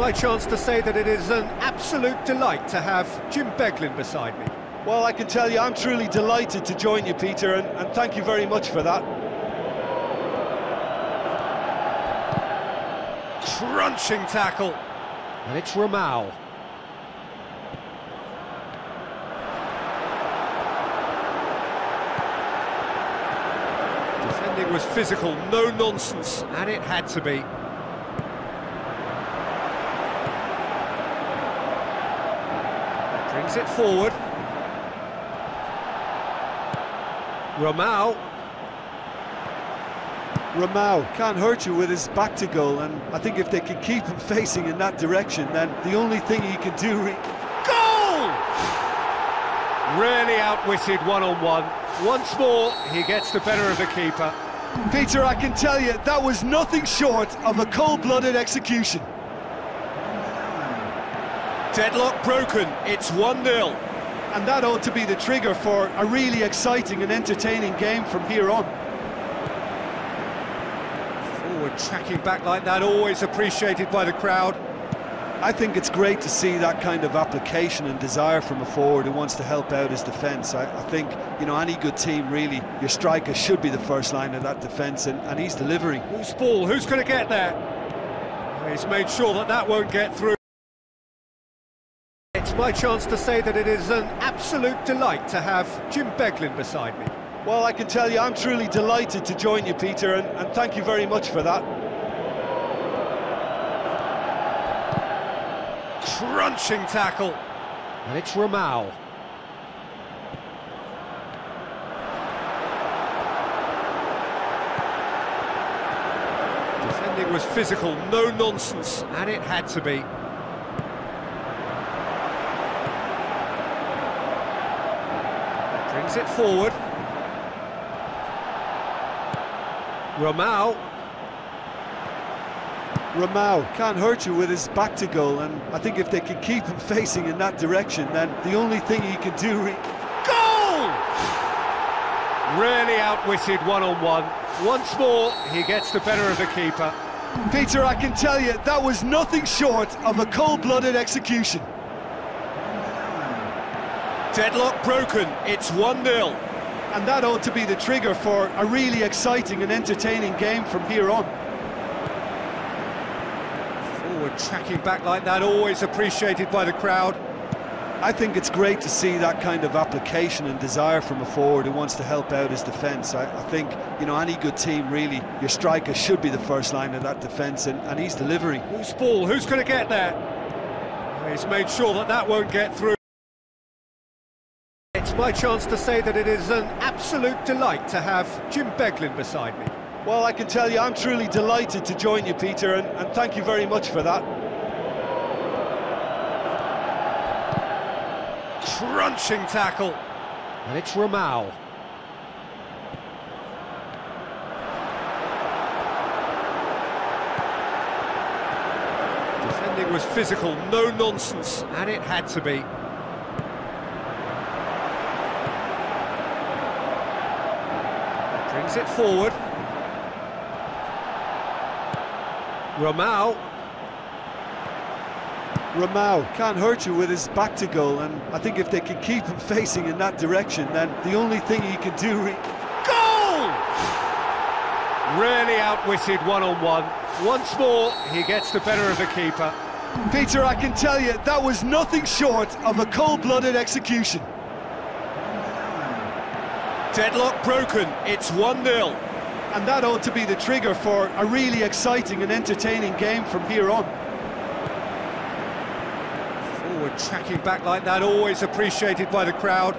my chance to say that it is an absolute delight to have Jim Beglin beside me. Well, I can tell you I'm truly delighted to join you, Peter, and, and thank you very much for that. Crunching tackle. And it's Ramau. Defending was physical, no nonsense, and it had to be. Brings it forward. Ramau. Ramau can't hurt you with his back to goal, and I think if they can keep him facing in that direction, then the only thing he can do... Goal! Really outwitted one-on-one. -on -one. Once more, he gets the better of the keeper. Peter, I can tell you, that was nothing short of a cold-blooded execution. Deadlock broken, it's 1-0. And that ought to be the trigger for a really exciting and entertaining game from here on. Forward tracking back like that, always appreciated by the crowd. I think it's great to see that kind of application and desire from a forward who wants to help out his defence. I, I, think, you know, any good team, really, your striker should be the first line of that defence, and, and he's delivering. Whose ball? Who's going to get there? He's made sure that that won't get through. My chance to say that it is an absolute delight to have Jim Beglin beside me. Well, I can tell you I'm truly delighted to join you, Peter, and, and thank you very much for that. Crunching tackle. And it's Ramau. Defending was physical, no nonsense, and it had to be. It forward. Ramau. Ramau can't hurt you with his back to goal, and I think if they can keep him facing in that direction, then the only thing he can do... Goal! Really outwitted one-on-one. -on -one. Once more, he gets the better of the keeper. Peter, I can tell you, that was nothing short of a cold-blooded execution. Deadlock broken, it's 1-0. And that ought to be the trigger for a really exciting and entertaining game from here on. Forward tracking back like that, always appreciated by the crowd. I think it's great to see that kind of application and desire from a forward who wants to help out his defence. I, I, think, you know, any good team, really, your striker should be the first line of that defence, and, and he's delivering. Whose ball? Who's going to get there? He's made sure that that won't get through. My chance to say that it is an absolute delight to have Jim Beglin beside me. Well, I can tell you I'm truly delighted to join you, Peter, and, and thank you very much for that. Crunching tackle. And it's Ramau. Defending was physical, no nonsense, and it had to be. It forward. Ramau. Ramau can't hurt you with his back to goal, and I think if they can keep him facing in that direction, then the only thing he can do... Goal! Really outwitted one-on-one. -on -one. Once more, he gets the better of the keeper. Peter, I can tell you, that was nothing short of a cold-blooded execution. Deadlock broken, it's 1-0. And that ought to be the trigger for a really exciting and entertaining game from here on. Forward tracking back like that, always appreciated by the crowd.